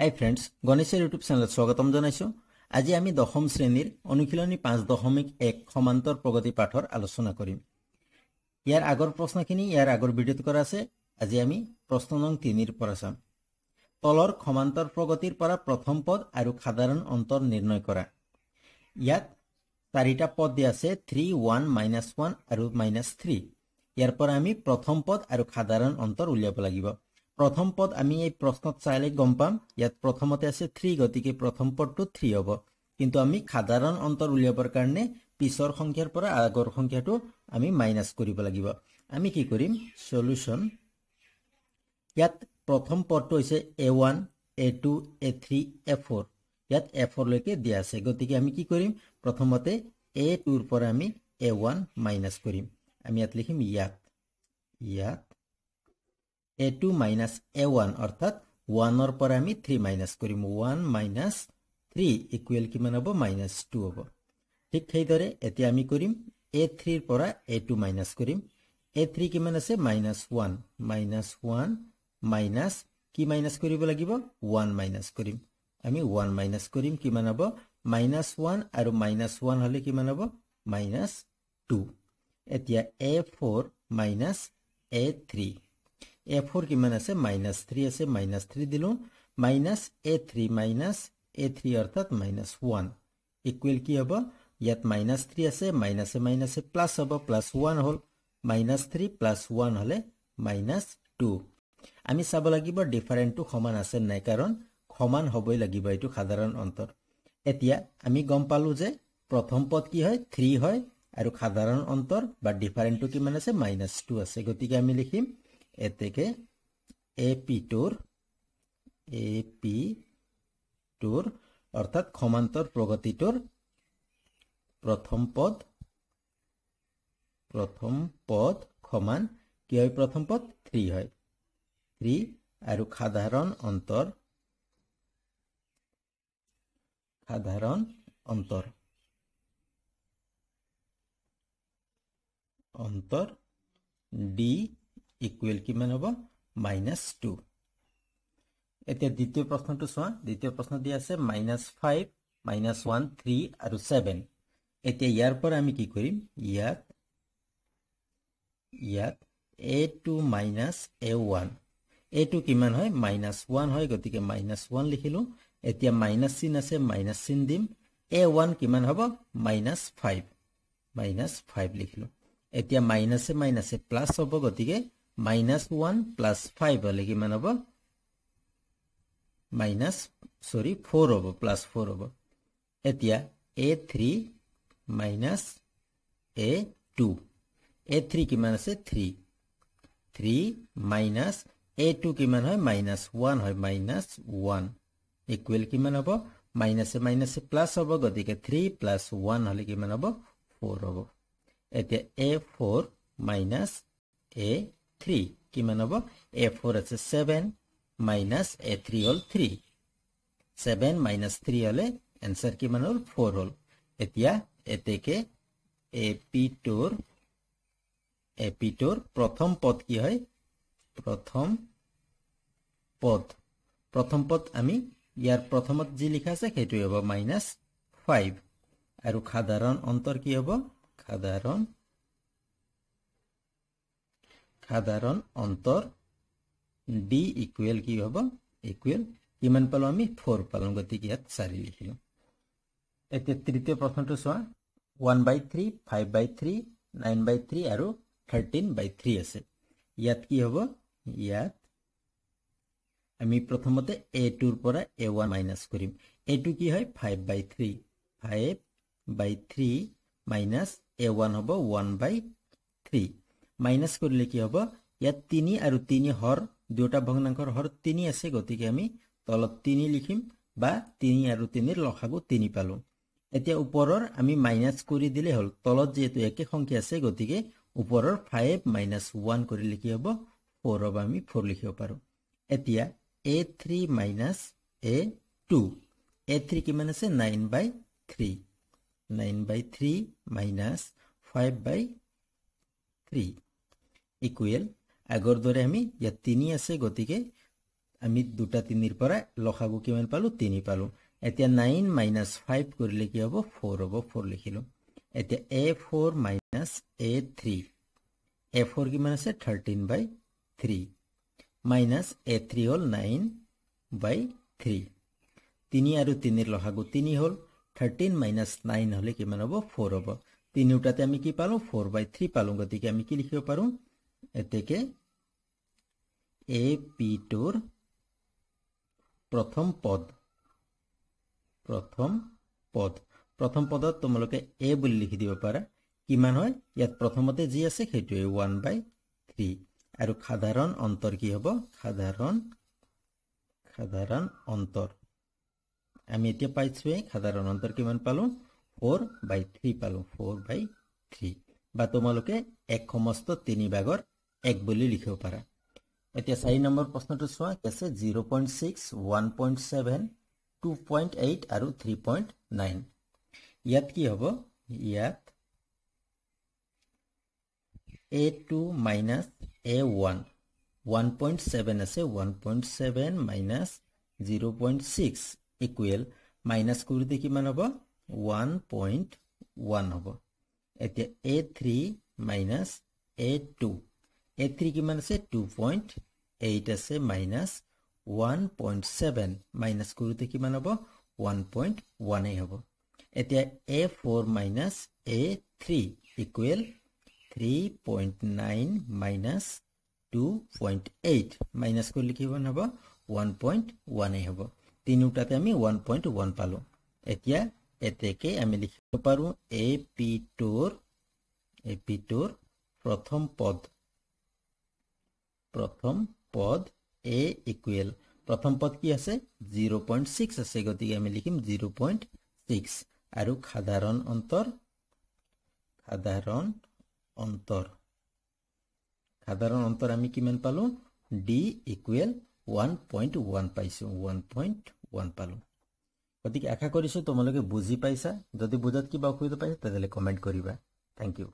হাই friends গণেশৰ YouTube চেনেলত স্বাগতম জনাইছোঁ। আজি আমি দশম শ্ৰেণীৰ অনুশীলনী পাঁচ দশমিক এক সমান্তৰ প্ৰগতি পাঠৰ আলোচনা কৰিম। ইয়াৰ আগৰ প্ৰশ্নখিনি ইয়াৰ আগৰ ভিডিঅ'ত কৰা আছে। আজি আমি প্ৰশ্ন নং তিনিৰ পৰা চাম। তলৰ সমান্তৰ প্ৰগতিৰ পৰা প্ৰথম পদ আৰু সাধাৰণ অন্তৰ নিৰ্ণয় কৰা। ইয়াত চাৰিটা পদ দিয়া আছে থ্ৰী ওৱান মাইনাছ ওৱান আৰু মাইনাছ থ্ৰী ইয়াৰ পৰা আমি প্ৰথম পদ আৰু সাধাৰণ অন্তৰ উলিয়াব লাগিব। প্ৰথম পদ আমি এই প্ৰশ্নত চাইলে গম পাম। ইয়াত প্ৰথমতে আছে থ্ৰী গতিকে প্ৰথম পদটো থ্ৰী হ'ব। কিন্তু আমি সাধাৰণ অন্তৰ উলিয়াবৰ কাৰণে পিছৰ সংখ্যাৰ পৰা আগৰ সংখ্যাটো আমি মাইনাছ কৰিব লাগিব। আমি কি কৰিম? চলিউশ্যন ইয়াত প্ৰথম পদটো হৈছে a one a two a three a four ইয়াত এ ফ'ৰলৈকে দিয়া আছে। গতিকে আমি কি কৰিম? প্ৰথমতে এ টুৰ পৰা আমি এ ওৱান মাইনাছ কৰিম। আমি ইয়াত লিখিম ইয়াত ইয়াত। A two minus a one অৰ্থাৎ ওৱানৰ পৰা আমি থ্ৰী মাইনাছ কৰিম। ওৱান মাইনাছ থ্ৰী ইকুৱেল কিমান হ'ব? মাইনাছ টু হ'ব। ঠিক সেইদৰে এতিয়া আমি কৰিম। এ থ্ৰীৰ পৰা এ টু মাইনাছ কৰিম। এ থ্ৰী কিমান আছে? Minus one minus one minus কি মাইনাছ কৰিব লাগিব? ওৱান মাইনাছ কৰিম। আমি ওৱান মাইনাছ কৰিম কিমান হ'ব? মাইনাছ ওৱান আৰু মাইনাছ ওৱান হ'লে কিমান হ'ব? মাইনাছ টু এতিয়া a four minus a three a four কিমান আছে মাইনাছ থ্ৰী আছে মাইনাছ থ্ৰী দিলোঁ minus a three minus a three অৰ্থাৎ মাইনাছ ওৱান ইকুৱেল কি হ'ব ইয়াত মাইনাছ থ্ৰী আছে মাইনাছে মাইনাছে প্লাছ হ'ব প্লাছ ওৱান হ'ল মাইনাছ থ্ৰী প্লাছ ওৱান হ'লে মাইনাছ টু আমি চাব লাগিব ডিফাৰেণ্টটো সমান আছে নাই কাৰণ সমান হ'বই লাগিব এইটো সাধাৰণ অন্তৰ এতিয়া আমি গম পালোঁ যে প্ৰথম পদ কি হয় থ্ৰী হয় আৰু সাধাৰণ অন্তৰ বা ডিফাৰেণ্টটো কিমান আছে মাইনাছ টু আছে গতিকে আমি লিখিম এতেকে এ পিটোৰ এ পি টোৰ অৰ্থাৎ সমান্তৰ প্ৰগতিটোৰ প্ৰথম পদ প্ৰথম পদ সমান কি হয়? প্ৰথম পদ থ্ৰী হয়। থ্ৰী আৰু সাধাৰণ অন্তৰ সাধাৰণ অন্তৰ অন্তৰ ডি ইকুৱেল কিমান হ'ব? মাইনাছ টু এতিয়া দ্বিতীয় প্ৰশ্নটো চোৱা। দ্বিতীয় প্ৰশ্ন দিয়া আছে minus five minus one three আৰু ছেভেন এতিয়া ইয়াৰ পৰা আমি কি কৰিম? ইয়াত ইয়াত a two minus a one এইটো কিমান হয়? মাইনাছ ওৱান হয় গতিকে মাইনাছ ওৱান লিখিলোঁ। এতিয়া মাইনাছ চিন আছে মাইনাছ চিন দিম। এ ওৱান কিমান হ'ব? মাইনাছ ফাইভ মাইনাছ ফাইভ লিখিলোঁ। এতিয়া মাইনাছে মাইনাছে প্লাছ হ'ব গতিকে মাইনাছ ওৱান প্লাছ ফাইভ হ'লে কিমান হ'ব? মাইনাছ চৰি ফ'ৰ হ'ব প্লাছ ফ'ৰ হ'ব। এতিয়া a three minus a two a three কিমান আছে? Three three minus a two কিমান হয়? মাইনাছ ওৱান হয়। মাইনাছ ওৱান ইকুৱেল কিমান হ'ব? মাইনাছে মাইনাছে প্লাছ হ'ব গতিকে থ্ৰী প্লাছ ওৱান হ'লে কিমান হ'ব? ফ'ৰ হ'ব। এতিয়া a four minus a a four আছে ছেভেন মাইনাছ এ থ্ৰী হ'ল থ্ৰী ছেভেন মাইনাছ থ্ৰী হ'লে এনচাৰ কিমান হ'ল? ফ'ৰ হ'ল। এতিয়া এতেকে এ পি টুৰ এ পি টুৰ প্ৰথম পদ কি হয়? প্ৰথম পদ। প্ৰথম পদ আমি ইয়াৰ প্ৰথমত যি লিখা আছে সেইটোৱে হ'ব মাইনাছ ফাইভ আৰু সাধাৰণ অন্তৰ কি হ'ব? সাধাৰণ সাধাৰণ অন্তৰ ডি ইকুৱেল কি হ'ব? ইকুৱেল কিমান পালোঁ আমি? ফ'ৰ পালোঁ। গতিকে ইয়াত চাৰি লিখিলোঁ। এতিয়া তৃতীয় প্ৰশ্নটো চোৱা। One by three five by three nine by three আৰু থাৰ্টিন বাই থ্ৰী আছে। ইয়াত কি হ'ব? ইয়াত আমি প্ৰথমতে এ টুৰ পৰা এ ওৱান মাইনাছ কৰিম। এইটো কি হয়? Five by three five by three minus a one হ'ব ওৱান বাই থ্ৰী মাইনাছ কৰিলে কি হ'ব? ইয়াত তিনি আৰু তিনি হৰ দুয়োটা ভগ্নাংশৰ হৰ তিনি আছে গতিকে আমি তলত তিনি লিখিম বা তিনি আৰু তিনিৰ লসাগু তিনি পালোঁ। এতিয়া ওপৰৰ আমি মাইনাছ কৰি দিলে হ'ল। তলত যিহেতু একে সংখ্যা আছে গতিকে ওপৰৰ ফাইভ মাইনাছ ওৱান কৰিলে কি হ'ব? ফ'ৰ হ'ব আমি ফ'ৰ লিখিব পাৰোঁ। এতিয়া a three minus a two a three কিমান আছে? Nine by three nine by three minus five by three equal. আগৰ দৰে আমি ইয়াত তিনি আছে গতিকে আমি দুটা তিনিৰ পৰা লসাগু কিমান পালোঁ? তিনি পালোঁ। এতিয়া নাইন মাইনাছ ফাইভ কৰিলে কি হ'ব? ফ'ৰ হ'ব ফ'ৰ লিখিলোঁ এতিয়া a four minus a three. A four কিমান আছে? Thirteen by three. Minus a three হ'ল নাইন বাই থ্ৰী। তিনি আৰু তিনিৰ লসাগু তিনি হ'ল। থাৰ্টিন মাইনাছ নাইন হ'লে কিমান হ'ব? ফ'ৰ হ'ব। তিনিওটাতে আমি কি পালোঁ? ফ'ৰ বাই থ্ৰী পালোঁ। গতিকে আমি কি লিখিব পাৰোঁ? এতেকে এ পিটোৰ প্ৰথম পদ। প্ৰথম পদ। প্ৰথম পদত তোমালোকে এ বুলি লিখি দিব পাৰা। কিমান হয়? ইয়াত প্ৰথমতে যি আছে সেইটোৱে ওৱান বাই থ্ৰী। আৰু সাধাৰণ অন্তৰ কি হ'ব? সাধাৰণ সাধাৰণ অন্তৰ। আমি এতিয়া পাইছোঁৱেই সাধাৰণ অন্তৰ কিমান পালোঁ? ফ'ৰ বাই থ্ৰী পালোঁ। Four by three. বা তোমালোকে এক সমস্ত তিনি ভাগৰ এক বুলি লিখিব পাৰা। এতিয়া চাৰি নম্বৰ প্ৰশ্নটো চোৱা কি আছে? Zero' point six one point seven two point eight আৰু থ্ৰী পইণ্ট নাইন। ইয়াত কি হ'ব? ইয়াত a two minus a one. One point seven আছে one point seven minus zero' point six equal minus কৰোঁতে কিমান হ'ব? ওৱান পইণ্ট ওৱান হ'ব। এতিয়া a three minus a two a three কিমান আছে টু পইণ্ট এইট আছে minus one point seven minus কৰোঁতে কিমান হ'ব ওৱান পইণ্ট ওৱানেই হ'ব এতিয়া a four minus a three equal three point nine minus two point eight minus কৰিলে কিমান হ'ব ওৱান পইণ্ট ওৱানেই হ'ব তিনিওটাতে আমি ওৱান পইণ্ট ওৱান পালোঁ এতিয়া এতেকে আমি লিখিব পাৰোঁ এ পি টুৰ এ পি টুৰ প্ৰথম পদ। প্ৰথম পদ এ ইকুৱেল প্ৰথম পদ কি আছে? জিৰ' পইণ্ট ছিক্স আছে গতিকে আমি লিখিম জিৰ' পইণ্ট ছিক্স আৰু সাধাৰণ অন্তৰ সাধাৰণ অন্তৰ। সাধাৰণ অন্তৰ আমি কিমান পালোঁ? D equal one point one পাইছোঁ ওৱান পইণ্ট ওৱান পালোঁ। গতিকে আশা কৰিছোঁ তোমালোকে বুজি পাইছা। যদি বুজাত কিবা অসুবিধা পাইছা তেতিয়াহ'লে কমেণ্ট কৰিবা। Thank U